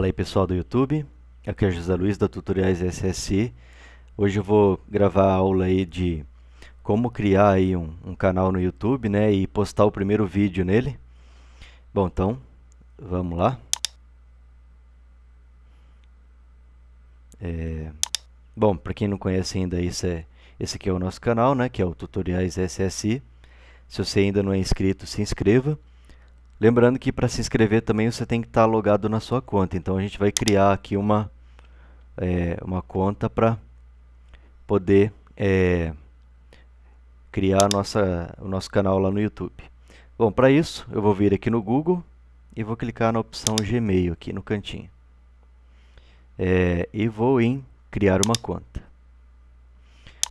Fala aí pessoal do YouTube, aqui é José Luiz da Tutoriais SSI. Hoje eu vou gravar a aula aí de como criar aí um, um, canal no YouTube, né, e postar o primeiro vídeo nele. Bom, então, vamos lá. É... Bom, para quem não conhece ainda, esse, é, esse aqui é o nosso canal, né, que é o Tutoriais SSI. Se você ainda não é inscrito, se inscreva. Lembrando que para se inscrever também você tem que estar tá logado na sua conta. Então a gente vai criar aqui uma, é, uma conta para poder é, criar nossa, o nosso canal lá no YouTube. Bom, para isso eu vou vir aqui no Google e vou clicar na opção Gmail aqui no cantinho. É, e vou em criar uma conta.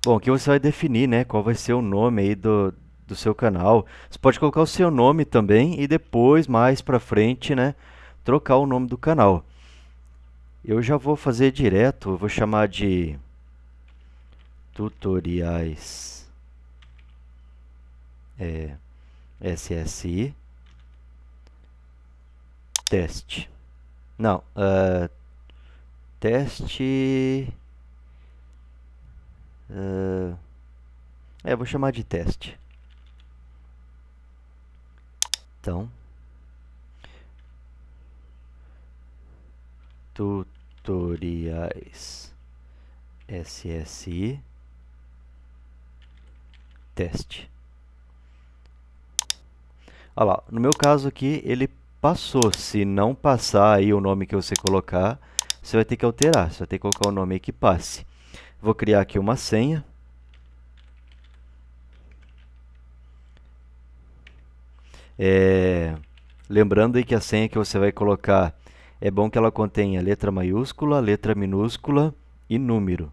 Bom, aqui você vai definir né, qual vai ser o nome aí do, do seu canal. Você pode colocar o seu nome também e depois, mais para frente, né, trocar o nome do canal. Eu já vou fazer direto, vou chamar de tutoriais é, SSI teste. Não, uh, teste. Uh, é, vou chamar de teste. Então, tutoriais SSI teste. Olha lá, no meu caso aqui ele passou. Se não passar aí o nome que você colocar, você vai ter que alterar. Você vai ter que colocar o nome que passe. Vou criar aqui uma senha. É, lembrando aí que a senha que você vai colocar é bom que ela contenha letra maiúscula, letra minúscula e número.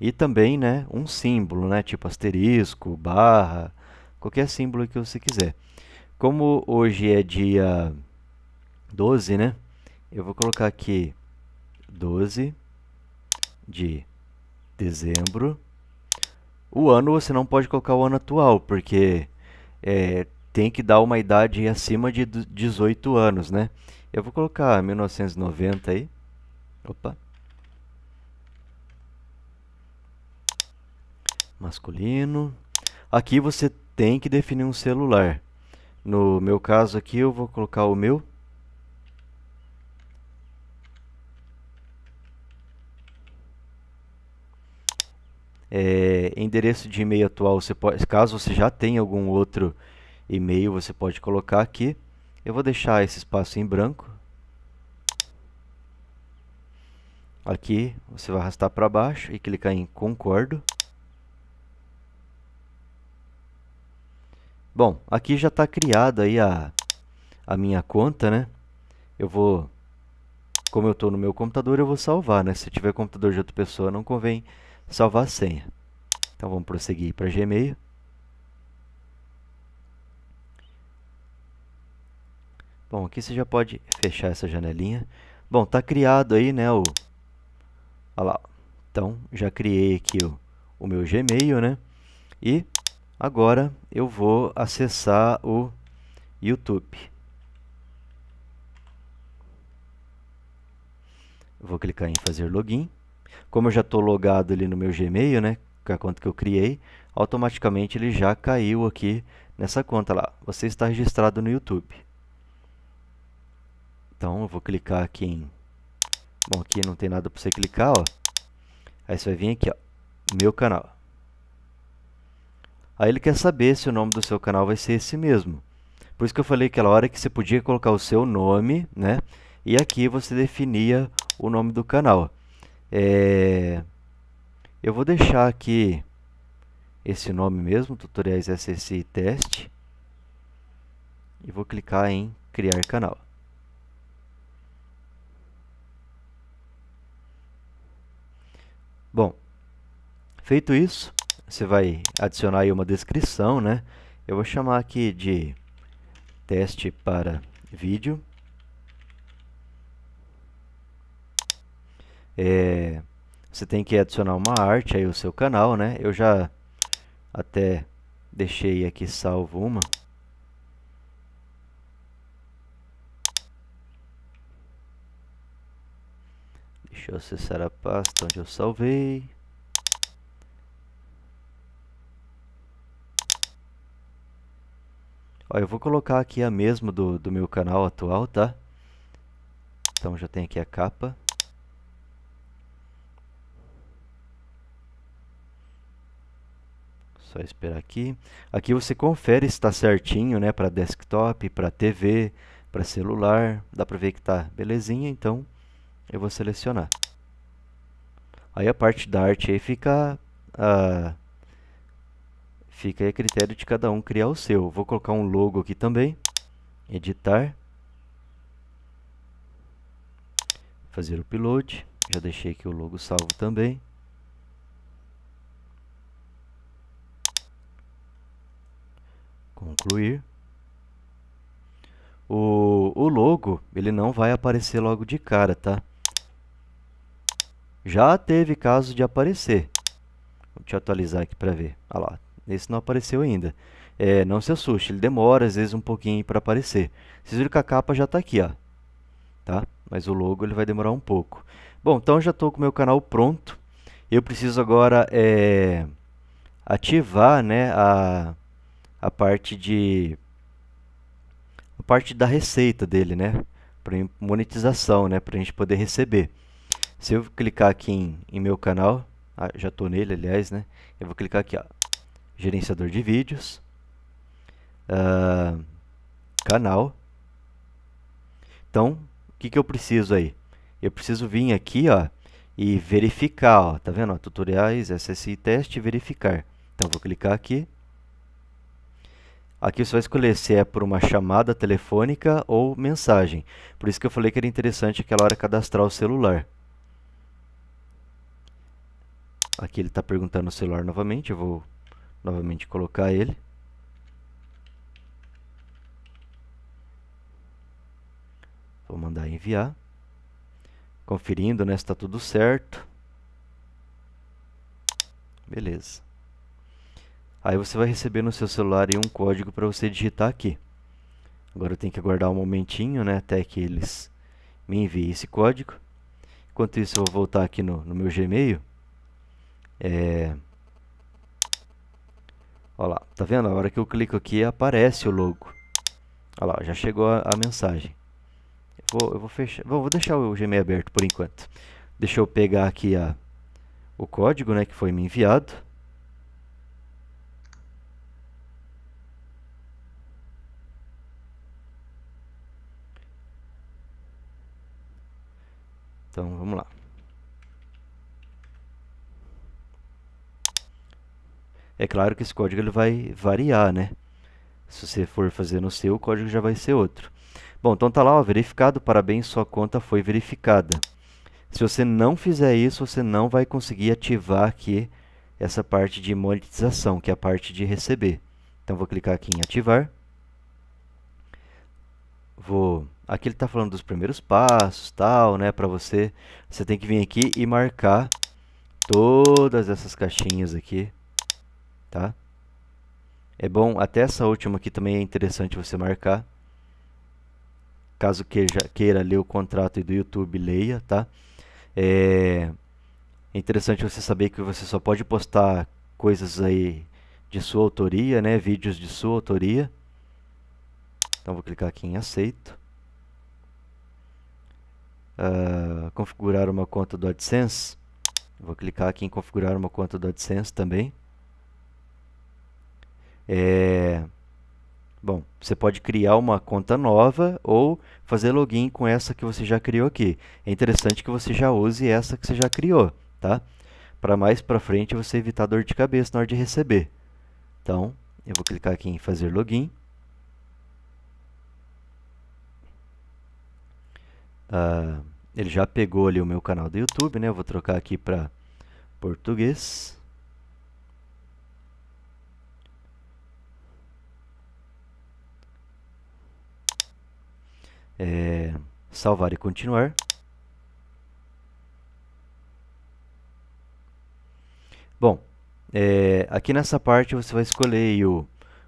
E também né, um símbolo, né, tipo asterisco, barra, qualquer símbolo que você quiser. Como hoje é dia 12, né, eu vou colocar aqui 12 de dezembro. O ano você não pode colocar o ano atual, porque é, tem que dar uma idade acima de 18 anos, né? Eu vou colocar 1990 aí. Opa. Masculino. Aqui você tem que definir um celular. No meu caso aqui eu vou colocar o meu. É, endereço de e-mail atual, você pode, caso você já tenha algum outro e-mail você pode colocar aqui. Eu vou deixar esse espaço em branco. Aqui você vai arrastar para baixo e clicar em concordo. Bom, aqui já está criada aí a, a minha conta, né? Eu vou, como eu estou no meu computador, eu vou salvar, né? Se tiver computador de outra pessoa, não convém salvar a senha. Então vamos prosseguir para Gmail. Bom, aqui você já pode fechar essa janelinha. Bom, está criado aí, né, o... Olha lá. Então, já criei aqui o, o meu Gmail, né? E agora eu vou acessar o YouTube. Vou clicar em fazer login. Como eu já estou logado ali no meu Gmail, né, com a conta que eu criei, automaticamente ele já caiu aqui nessa conta lá. Você está registrado no YouTube. Então, eu vou clicar aqui em... Bom, aqui não tem nada para você clicar, ó. Aí você vai vir aqui, ó, meu canal. Aí ele quer saber se o nome do seu canal vai ser esse mesmo. Por isso que eu falei aquela hora que você podia colocar o seu nome, né? E aqui você definia o nome do canal. É... Eu vou deixar aqui esse nome mesmo, Tutoriais SSI Teste. E vou clicar em Criar Canal. Bom, feito isso, você vai adicionar aí uma descrição, né? Eu vou chamar aqui de teste para vídeo. É, você tem que adicionar uma arte aí ao seu canal, né? Eu já até deixei aqui salvo uma. Deixa eu acessar a pasta onde eu salvei. Ó, eu vou colocar aqui a mesma do, do meu canal atual, tá? Então já tem aqui a capa. Só esperar aqui. Aqui você confere se está certinho, né? Para desktop, para TV, para celular. Dá para ver que está belezinha, então eu vou selecionar. Aí a parte da arte aí fica a, fica a critério de cada um criar o seu. Vou colocar um logo aqui também. Editar. Fazer o upload. Já deixei aqui o logo salvo também. Concluir. O, o logo, ele não vai aparecer logo de cara, tá? Já teve caso de aparecer. Vou te atualizar aqui para ver. Olha lá, esse não apareceu ainda. É, não se assuste, ele demora às vezes um pouquinho para aparecer. Vocês viram que a capa já está aqui, ó. Tá? Mas o logo ele vai demorar um pouco. Bom, então já estou com o meu canal pronto. Eu preciso agora é, ativar né, a, a parte de a parte da receita dele, né? Para monetização, né? Para a gente poder receber. Se eu clicar aqui em, em meu canal, ah, já estou nele, aliás, né? Eu vou clicar aqui, ó, gerenciador de vídeos, uh, canal. Então, o que, que eu preciso aí? Eu preciso vir aqui, ó, e verificar, ó, tá vendo? Tutoriais, SSI teste, verificar. Então, vou clicar aqui. Aqui você vai escolher se é por uma chamada telefônica ou mensagem. Por isso que eu falei que era interessante aquela hora cadastrar o celular. Aqui ele está perguntando o celular novamente, eu vou novamente colocar ele. Vou mandar enviar. Conferindo né, está tudo certo. Beleza. Aí você vai receber no seu celular um código para você digitar aqui. Agora eu tenho que aguardar um momentinho né, até que eles me enviem esse código. Enquanto isso eu vou voltar aqui no, no meu Gmail. É... Olha lá, tá vendo? A hora que eu clico aqui aparece o logo. Olha lá, já chegou a, a mensagem. Eu vou, eu vou fechar, vou, deixar o Gmail aberto por enquanto. Deixa eu pegar aqui a, o código né, que foi me enviado. Então, vamos lá. É claro que esse código ele vai variar, né? Se você for fazer no seu, o código já vai ser outro. Bom, então tá lá, ó, verificado, parabéns, sua conta foi verificada. Se você não fizer isso, você não vai conseguir ativar aqui essa parte de monetização, que é a parte de receber. Então vou clicar aqui em ativar. Vou, aqui ele está falando dos primeiros passos, tal, né, para você. Você tem que vir aqui e marcar todas essas caixinhas aqui tá? É bom, até essa última aqui também é interessante você marcar. Caso queira, queira ler o contrato do YouTube, leia, tá? É interessante você saber que você só pode postar coisas aí de sua autoria, né? Vídeos de sua autoria. Então vou clicar aqui em aceito. Uh, configurar uma conta do AdSense. Vou clicar aqui em configurar uma conta do AdSense também. É, bom, você pode criar uma conta nova ou fazer login com essa que você já criou aqui. É interessante que você já use essa que você já criou, tá? Para mais para frente você evitar dor de cabeça na hora de receber. Então, eu vou clicar aqui em fazer login. Ah, ele já pegou ali o meu canal do YouTube, né? Eu vou trocar aqui para português. É, salvar e continuar. Bom, é, aqui nessa parte você vai escolher o,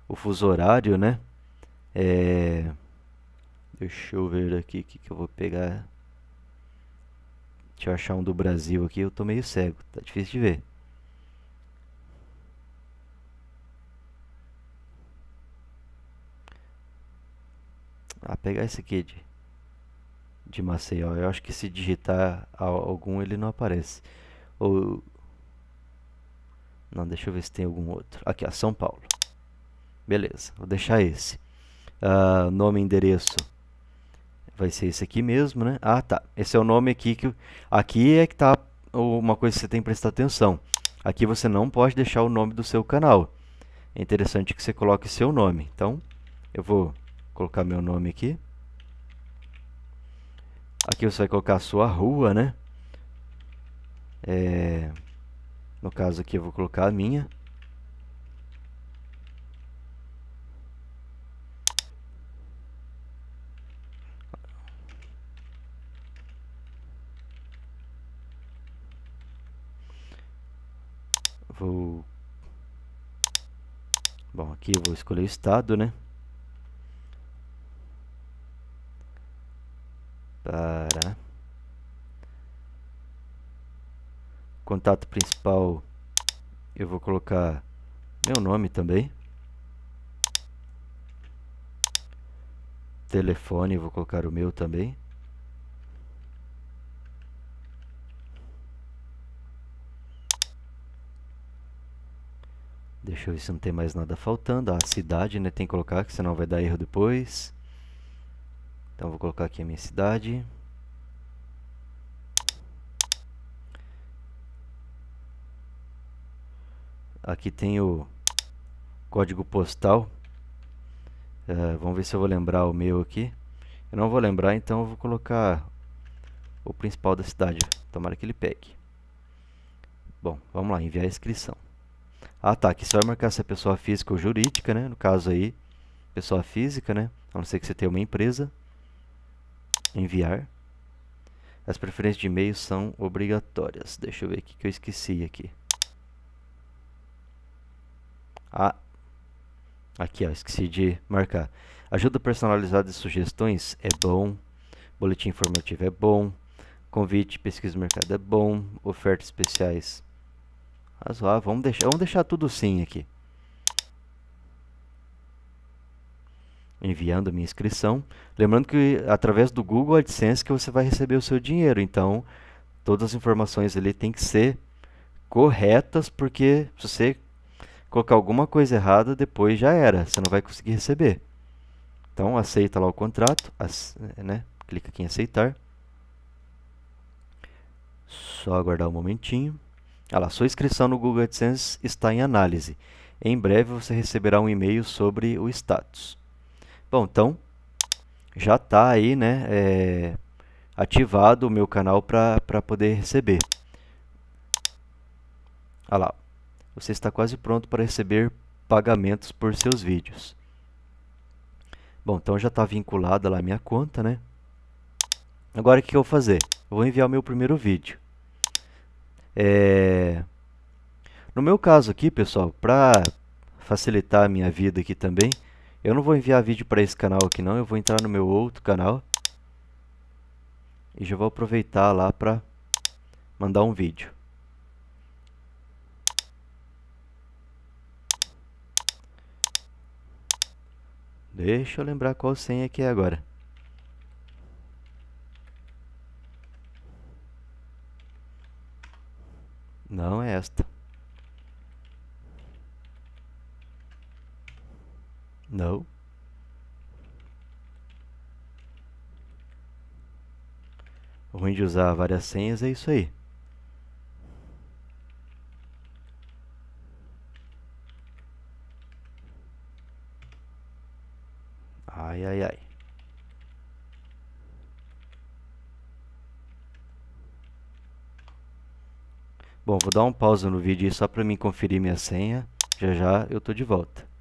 o fuso horário, né? É, deixa eu ver aqui o que, que eu vou pegar. Deixa eu achar um do Brasil aqui, eu tô meio cego, tá difícil de ver. Ah, pegar esse aqui de, de Maceió. Eu acho que se digitar algum ele não aparece. Ou... Não, deixa eu ver se tem algum outro. Aqui, ó, São Paulo. Beleza, vou deixar esse. Uh, nome endereço vai ser esse aqui mesmo, né? Ah, tá. Esse é o nome aqui que aqui é que tá uma coisa que você tem que prestar atenção. Aqui você não pode deixar o nome do seu canal. É interessante que você coloque seu nome. Então, eu vou colocar meu nome aqui. Aqui você vai colocar a sua rua, né? É, no caso aqui eu vou colocar a minha. Vou... Bom, aqui eu vou escolher o estado, né? Para... Contato principal, eu vou colocar meu nome também. Telefone, vou colocar o meu também. Deixa eu ver se não tem mais nada faltando. a cidade, né? Tem que colocar, que senão vai dar erro depois. Então vou colocar aqui a minha cidade. Aqui tem o código postal. Uh, vamos ver se eu vou lembrar o meu aqui. Eu não vou lembrar, então eu vou colocar o principal da cidade. Tomara que ele pegue. Bom, vamos lá, enviar a inscrição. Ah, tá. Aqui você vai marcar se é pessoa física ou jurídica, né? No caso aí, pessoa física, né? A não ser que você tenha uma empresa. Enviar. As preferências de e-mail são obrigatórias. Deixa eu ver o que eu esqueci aqui. Ah, aqui ó, esqueci de marcar. Ajuda personalizada de sugestões é bom. Boletim informativo é bom. Convite, pesquisa de mercado é bom. Ofertas especiais Razoável. Vamos deixar, vamos deixar tudo sim aqui. Enviando minha inscrição. Lembrando que através do Google AdSense que você vai receber o seu dinheiro. Então, todas as informações ali têm que ser corretas, porque se você colocar alguma coisa errada, depois já era. Você não vai conseguir receber. Então, aceita lá o contrato, né? clica aqui em aceitar. Só aguardar um momentinho. Olha lá, sua inscrição no Google AdSense está em análise. Em breve você receberá um e-mail sobre o status. Bom, então já está aí, né, é, ativado o meu canal para poder receber. Olha lá, você está quase pronto para receber pagamentos por seus vídeos. Bom, então já está vinculada lá a minha conta, né? Agora o que eu vou fazer? Eu vou enviar o meu primeiro vídeo. É... No meu caso aqui, pessoal, para facilitar a minha vida aqui também, eu não vou enviar vídeo para esse canal aqui não, eu vou entrar no meu outro canal e já vou aproveitar lá para mandar um vídeo. Deixa eu lembrar qual senha que é agora. Não é esta. Não. O ruim de usar várias senhas é isso aí. Ai, ai, ai. Bom, vou dar um pausa no vídeo só para mim conferir minha senha. Já já eu tô de volta.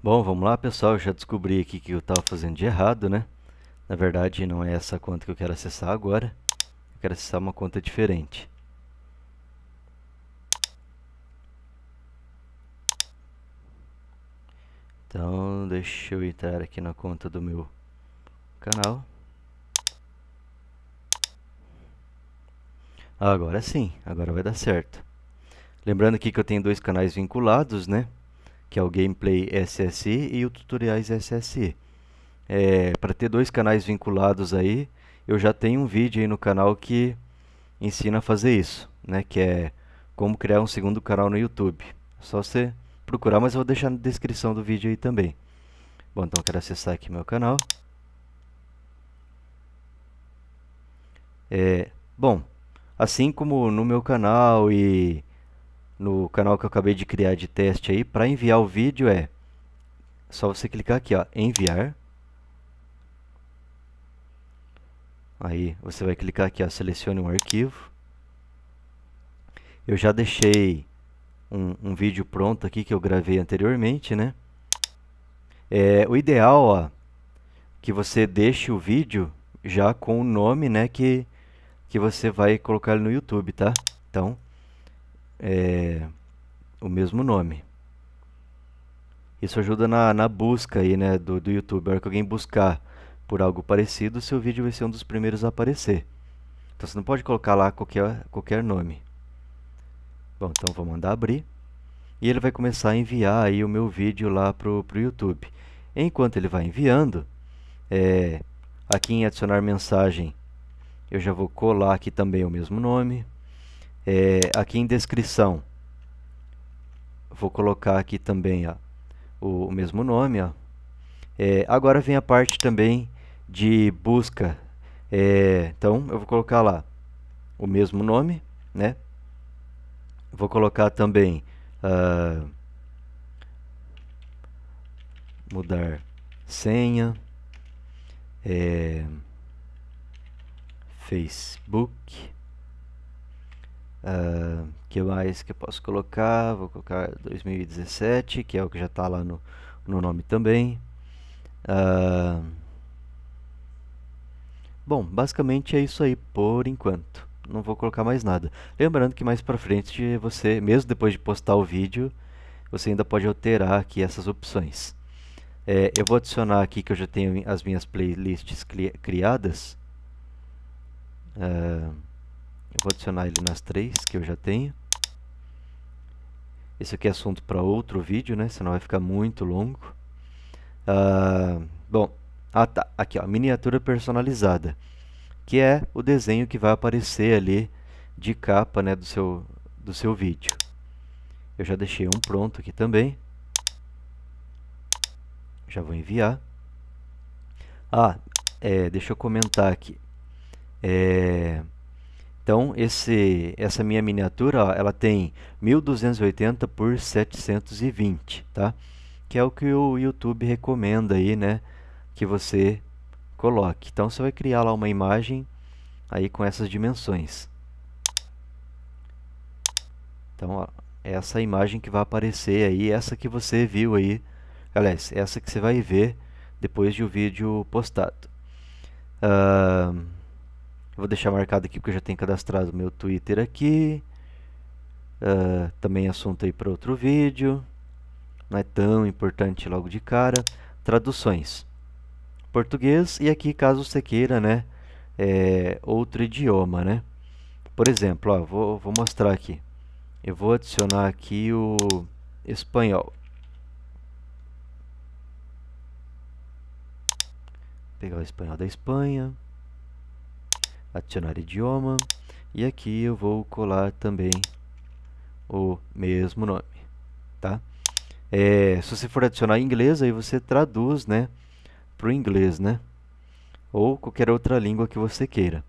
Bom, vamos lá pessoal, eu já descobri aqui que eu estava fazendo de errado, né? Na verdade não é essa conta que eu quero acessar agora. Eu quero acessar uma conta diferente. Então, deixa eu entrar aqui na conta do meu canal. Agora sim, agora vai dar certo. Lembrando aqui que eu tenho dois canais vinculados, né? Que é o Gameplay SSI e o Tutoriais SSI. É, Para ter dois canais vinculados aí, eu já tenho um vídeo aí no canal que ensina a fazer isso, né? Que é como criar um segundo canal no YouTube. É só você procurar, mas eu vou deixar na descrição do vídeo aí também. Bom, então eu quero acessar aqui meu canal. É, bom, assim como no meu canal e no canal que eu acabei de criar de teste aí, para enviar o vídeo é só você clicar aqui, ó, enviar. Aí você vai clicar aqui, ó, selecione um arquivo. Eu já deixei um, um vídeo pronto aqui que eu gravei anteriormente, né? É, o ideal, ó, que você deixe o vídeo já com o nome, né, que, que você vai colocar no YouTube, tá? Então, é o mesmo nome. Isso ajuda na, na busca aí, né, do, do YouTube. A hora que alguém buscar por algo parecido, seu vídeo vai ser um dos primeiros a aparecer. Então você não pode colocar lá qualquer, qualquer nome. Bom, então vou mandar abrir. E ele vai começar a enviar aí o meu vídeo lá para o YouTube. Enquanto ele vai enviando, é, aqui em adicionar mensagem, eu já vou colar aqui também o mesmo nome. É, aqui em descrição, vou colocar aqui também ó, o, o mesmo nome. Ó. É, agora vem a parte também de busca. É, então, eu vou colocar lá o mesmo nome, né? Vou colocar também uh, mudar senha, é, Facebook, uh, que mais que eu posso colocar? Vou colocar 2017, que é o que já está lá no, no nome também. Uh, bom, basicamente é isso aí por enquanto. Não vou colocar mais nada. Lembrando que mais para frente você, mesmo depois de postar o vídeo, você ainda pode alterar aqui essas opções. É, eu vou adicionar aqui que eu já tenho as minhas playlists criadas. Uh, eu vou adicionar ele nas três que eu já tenho. Esse aqui é assunto para outro vídeo, né? Senão vai ficar muito longo. Uh, bom, ah tá, aqui ó, miniatura personalizada, que é o desenho que vai aparecer ali de capa, né, do seu do seu vídeo. Eu já deixei um pronto aqui também. Já vou enviar. Ah, é, deixa eu comentar aqui. É, então, esse, essa minha miniatura, ó, ela tem 1280 por 720, tá? Que é o que o YouTube recomenda aí, né? Que você coloque. Então, você vai criar lá uma imagem aí com essas dimensões. Então, ó, essa imagem que vai aparecer aí, essa que você viu aí, aliás, essa que você vai ver depois de o vídeo postado. Uh, vou deixar marcado aqui porque eu já tenho cadastrado meu Twitter aqui. Uh, também assunto aí para outro vídeo. Não é tão importante logo de cara. Traduções. Português e aqui caso você queira, né? É, outro idioma, né? Por exemplo, ó, vou, vou mostrar aqui. Eu vou adicionar aqui o espanhol. Pegar o espanhol da Espanha adicionar idioma e aqui eu vou colar também o mesmo nome, tá? É, se você for adicionar inglês, aí você traduz, né, para o inglês, né? Ou qualquer outra língua que você queira.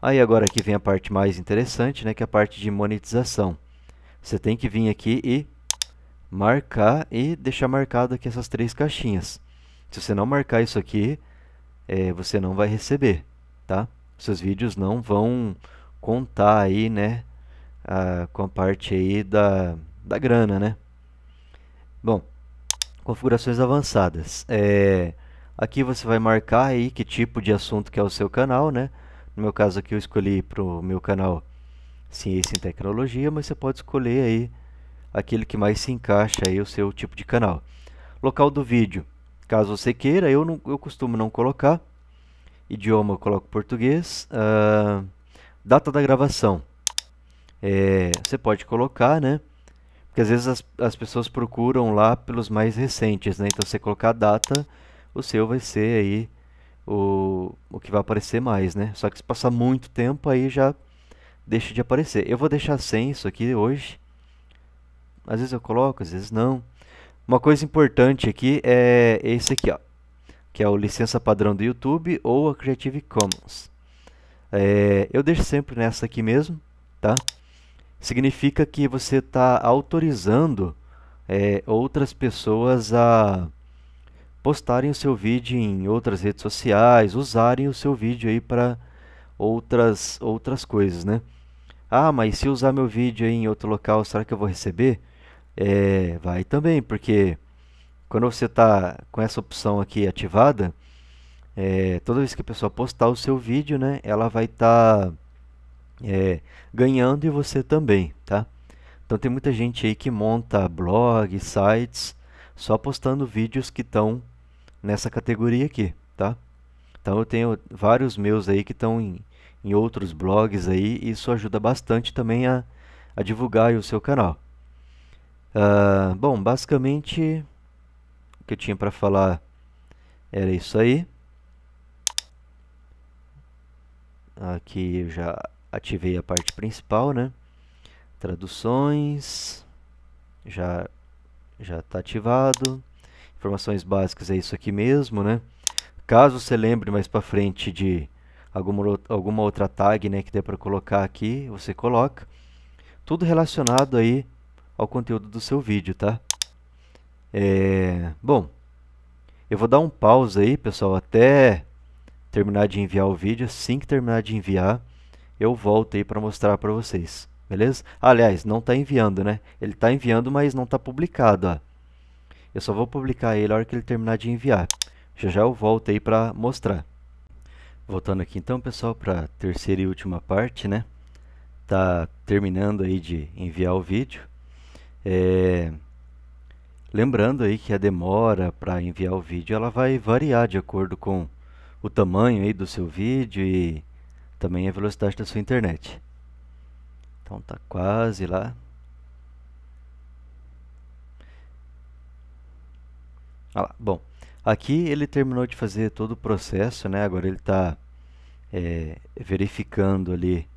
Aí agora aqui vem a parte mais interessante, né, que é a parte de monetização. Você tem que vir aqui e marcar e deixar marcado aqui essas três caixinhas. Se você não marcar isso aqui, é, você não vai receber, tá? Seus vídeos não vão contar aí, né, a, com a parte aí da, da grana, né. Bom, configurações avançadas. É, aqui você vai marcar aí que tipo de assunto que é o seu canal, né. No meu caso aqui eu escolhi para o meu canal Ciência e Tecnologia, mas você pode escolher aí aquele que mais se encaixa aí o seu tipo de canal. Local do vídeo, caso você queira, eu, não, eu costumo não colocar, Idioma eu coloco português. Uh, Data da gravação. É, você pode colocar, né? Porque às vezes as, as pessoas procuram lá pelos mais recentes, né? Então, você colocar a data, o seu vai ser aí o, o que vai aparecer mais, né? Só que se passar muito tempo, aí já deixa de aparecer. Eu vou deixar sem isso aqui hoje. Às vezes eu coloco, às vezes não. Uma coisa importante aqui é esse aqui, ó, que é o licença padrão do YouTube ou a Creative Commons. É, eu deixo sempre nessa aqui mesmo, tá? Significa que você está autorizando é, outras pessoas a postarem o seu vídeo em outras redes sociais, usarem o seu vídeo aí para outras outras coisas, né? Ah, mas se usar meu vídeo aí em outro local, será que eu vou receber? É, vai também, porque quando você está com essa opção aqui ativada, é, toda vez que a pessoa postar o seu vídeo, né, ela vai estar tá, é, ganhando e você também, tá? Então tem muita gente aí que monta blogs, sites, só postando vídeos que estão nessa categoria aqui, tá? Então eu tenho vários meus aí que estão em, em outros blogs aí, e isso ajuda bastante também a, a divulgar o seu canal. Uh, bom, basicamente que eu tinha para falar era isso aí. Aqui eu já ativei a parte principal, né? Traduções, já já está ativado. Informações básicas é isso aqui mesmo, né? Caso você lembre mais para frente de alguma, alguma outra tag, né, que dê para colocar aqui, você coloca. Tudo relacionado aí ao conteúdo do seu vídeo, tá? É, bom, eu vou dar um pause aí, pessoal, até terminar de enviar o vídeo. Assim que terminar de enviar, eu volto aí para mostrar para vocês, beleza? Aliás, não está enviando, né? Ele está enviando, mas não está publicado, ó. Eu só vou publicar ele na hora que ele terminar de enviar. Já já eu volto aí para mostrar. Voltando aqui então, pessoal, para a terceira e última parte, né? Tá terminando aí de enviar o vídeo. É... Lembrando aí que a demora para enviar o vídeo ela vai variar de acordo com o tamanho aí do seu vídeo e também a velocidade da sua internet. Então tá quase lá. Ah lá, bom, aqui ele terminou de fazer todo o processo, né? Agora ele está é, verificando ali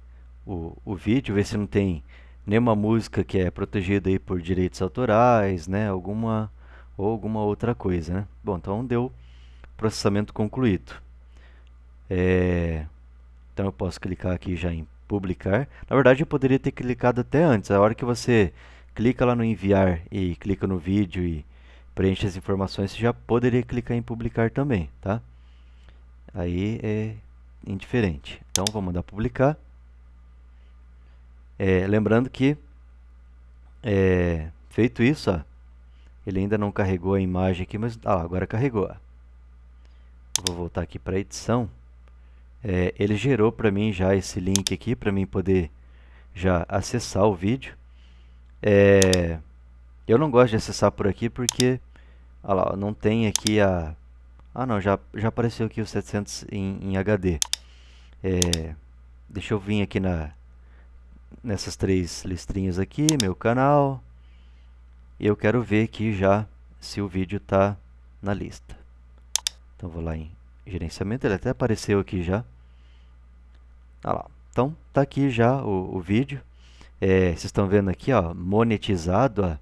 o, o vídeo, ver se não tem nenhuma música que é protegida aí por direitos autorais, né? Alguma ou alguma outra coisa, né? Bom, então deu processamento concluído. É, então eu posso clicar aqui já em publicar. Na verdade eu poderia ter clicado até antes. A hora que você clica lá no enviar e clica no vídeo e preenche as informações, você já poderia clicar em publicar também, tá? Aí é indiferente. Então vou mandar publicar. É, lembrando que, é, feito isso, ó, ele ainda não carregou a imagem aqui, mas agora carregou. Vou voltar aqui para a edição. É, ele gerou para mim já esse link aqui, para mim poder já acessar o vídeo. É, eu não gosto de acessar por aqui porque lá, não tem aqui a... Ah não, já, já apareceu aqui os 700 em, em HD. É, deixa eu vir aqui na, nessas três listrinhas aqui, meu canal. E eu quero ver aqui já se o vídeo está na lista. Então vou lá em gerenciamento, ele até apareceu aqui já. Lá. Então tá aqui já o, o vídeo. É, vocês estão vendo aqui, ó, monetizado, ó,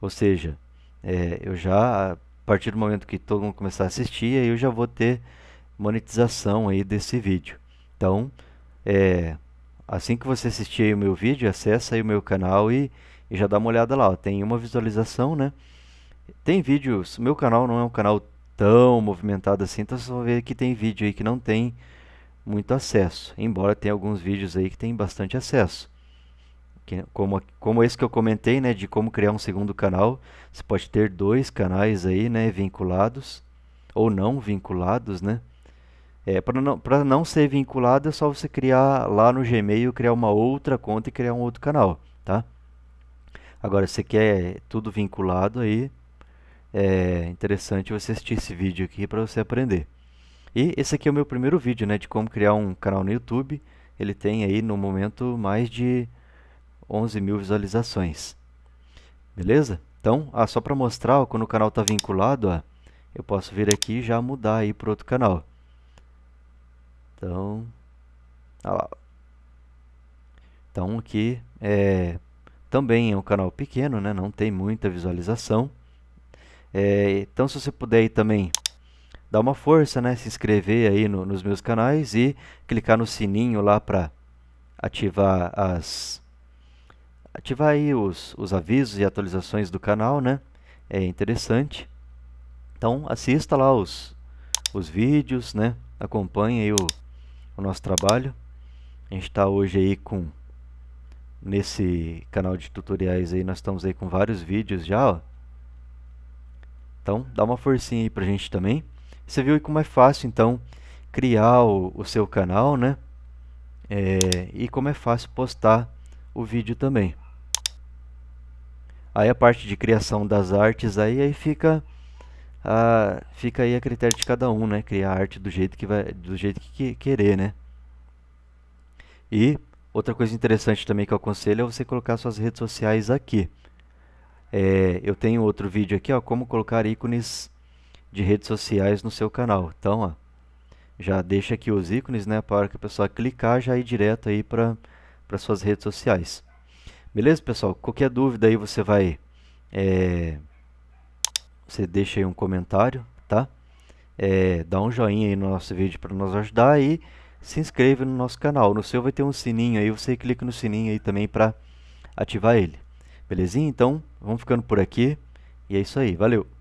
ou seja, é, eu já a partir do momento que todo mundo começar a assistir, aí eu já vou ter monetização aí desse vídeo. Então, é, Assim que você assistir o meu vídeo, acessa aí o meu canal e, e já dá uma olhada lá. Ó. Tem uma visualização, né? Tem vídeos, meu canal não é um canal tão movimentado assim, então vocês vão ver que tem vídeo aí que não tem muito acesso. Embora tenha alguns vídeos aí que tem bastante acesso. Que, como, como esse que eu comentei, né, de como criar um segundo canal. Você pode ter dois canais aí, né, vinculados ou não vinculados, né? É, para não, não ser vinculado é só você criar lá no Gmail, criar uma outra conta e criar um outro canal, tá? Agora, se você quer tudo vinculado aí, é interessante você assistir esse vídeo aqui para você aprender. E esse aqui é o meu primeiro vídeo, né, de como criar um canal no YouTube. ele tem aí no momento mais de 11 mil visualizações. Beleza? Então, ah, só para mostrar, ó, quando o canal está vinculado, ó, eu posso vir aqui e já mudar aí para outro canal. Então, lá. Então aqui é, também é um canal pequeno, né? não tem muita visualização. É, então se você puder aí também dar uma força, né? se inscrever aí no, nos meus canais e clicar no sininho lá para ativar as ativar aí os, os avisos e atualizações do canal, né? É interessante. Então assista lá os, os vídeos, né? Acompanhe aí o, o nosso trabalho. A gente está hoje aí com nesse canal de tutoriais aí, nós estamos aí com vários vídeos já, ó. Então, dá uma forcinha aí pra gente também. Você viu como é fácil, então, criar o, o seu canal, né? É, e como é fácil postar o vídeo também. Aí a parte de criação das artes aí, aí fica a, fica aí a critério de cada um, né? Criar arte do jeito que vai, do jeito que querer, né? E outra coisa interessante também que eu aconselho é você colocar suas redes sociais aqui. É, eu tenho outro vídeo aqui, ó, como colocar ícones de redes sociais no seu canal. Então, ó, já deixa aqui os ícones, né, para que a pessoa clicar já ir direto aí para para suas redes sociais. Beleza, pessoal? Qualquer dúvida aí você vai é, você deixa aí um comentário, tá? É, dá um joinha aí no nosso vídeo para nos ajudar e se inscreva no nosso canal. No seu vai ter um sininho aí, você clica no sininho aí também para ativar ele. Belezinha? Então, vamos ficando por aqui. E é isso aí. Valeu!